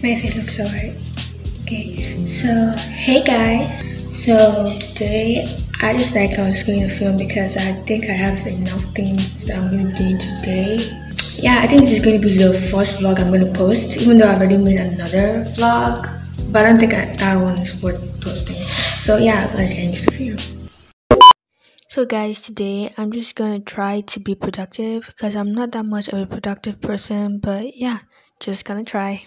My face looks alright. Okay, so hey guys. So today I just like I was going to film because I think I have enough things that I'm going to do today. Yeah, I think this is going to be the first vlog I'm going to post, even though I've already made another vlog. But I don't think I, that one's worth posting. So yeah, let's get into the video. So guys, today I'm just gonna try to be productive because I'm not that much of a productive person, but yeah, just gonna try.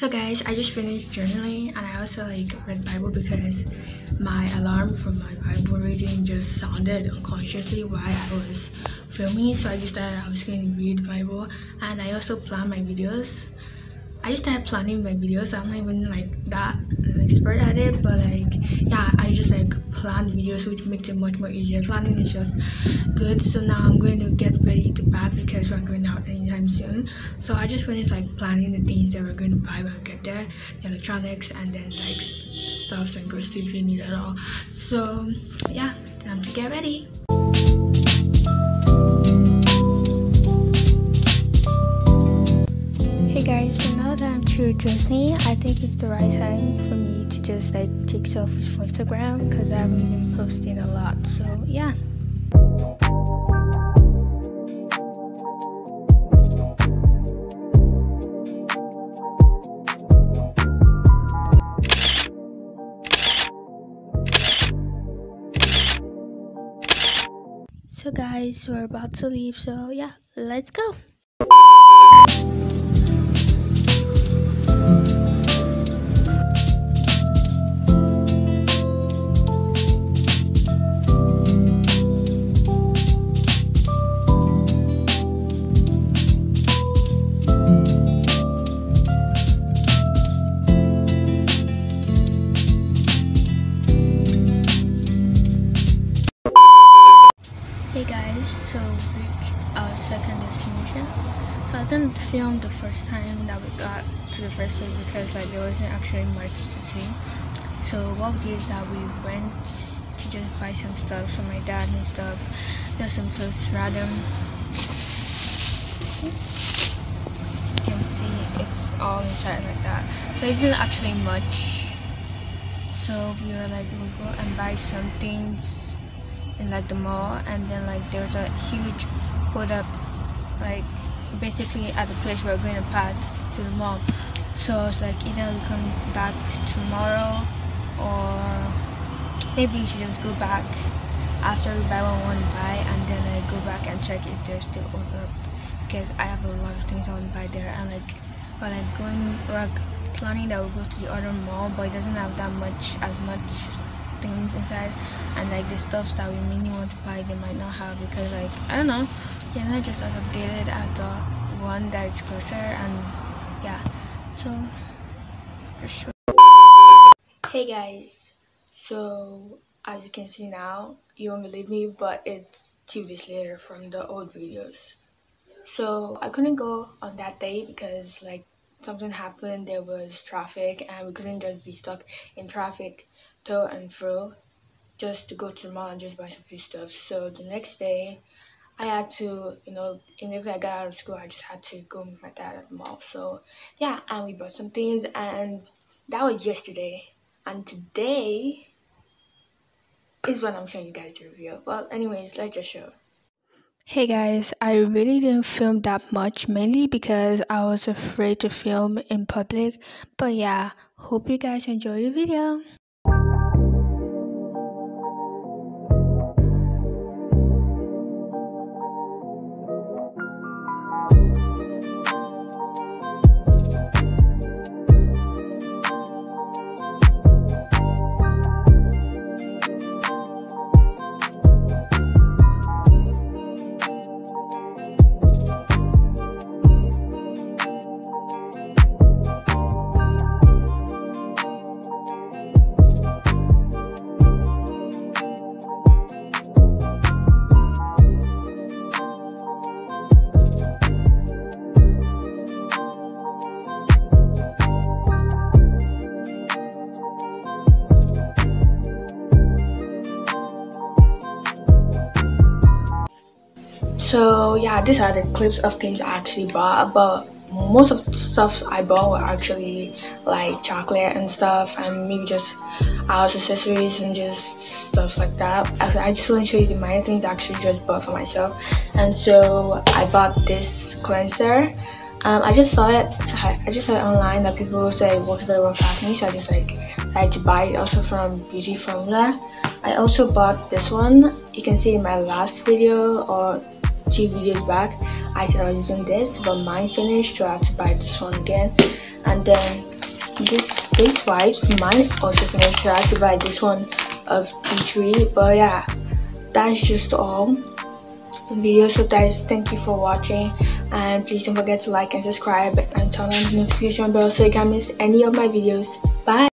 So guys, I just finished journaling and I also like read Bible because my alarm from my Bible reading just sounded unconsciously while I was filming. So I just thought I was going to read Bible and I also plan my videos. I just started planning my videos. I'm not even like that an expert at it, but like yeah, I just like plan videos which makes it much more easier. Planning is just good. So now I'm going to get ready to pack because we're going out anytime soon. So I just finished like planning the things that we're going to buy when we get there, the electronics and then like stuff and groceries we need at all. So yeah, time to get ready. Hey guys, so now that I'm through dressing, I think it's the right time for me to just like take selfies for Instagram because I haven't been posting a lot. So yeah. So guys, we're about to leave. So yeah, let's go. I didn't film the first time that we got to the first place because like there wasn't actually much to see. So what we did is that we went to just buy some stuff for my dad and stuff, just some clothes random. You can see it's all inside like that. So it isn't actually much. So we were like we'll go and buy some things in like the mall and then like there's a huge hold up like basically at the place we're going to pass to the mall so it's like either we come back tomorrow or maybe we should just go back after we buy what we want to buy and then I go back and check if they're still open up. Because I have a lot of things I want to buy there and like we're like going we're planning that we'll go to the other mall but it doesn't have that much as much things inside and like the stuffs that we really want to buy they might not have because like I don't know. They're not just as updated as the one that is closer and yeah. So sure. hey guys. So as you can see now you won't believe me but it's two days later from the old videos. So I couldn't go on that day because like something happened. There was traffic and we couldn't just be stuck in traffic to and fro just to go to the mall and just buy some food stuff. So the next day, I had to, you know, immediately I got out of school, I just had to go with my dad at the mall. So yeah, and we bought some things, and that was yesterday. And today is what I'm showing you guys the review. Well, anyways, let's just show. Hey guys, I really didn't film that much, mainly because I was afraid to film in public. But yeah, hope you guys enjoy the video. So yeah, these are the clips of things I actually bought, but most of the stuff I bought were actually like chocolate and stuff, and maybe just house accessories and just stuff like that. I just want to show you the minor things I actually just bought for myself, and so I bought this cleanser. Um, I just saw it. I just saw it online that people say it works very well for me, so I just like I had to buy it also from Beauty Formula. I also bought this one. You can see in my last video or two videos back I said I was using this but mine finished so I have to buy this one again. And then this face wipes mine also finished so I have to buy this one of tea tree but yeah that's just all. The video so guys thank you for watching. And please don't forget to like and subscribe. And turn on the notification bell so you can't miss any of my videos. Bye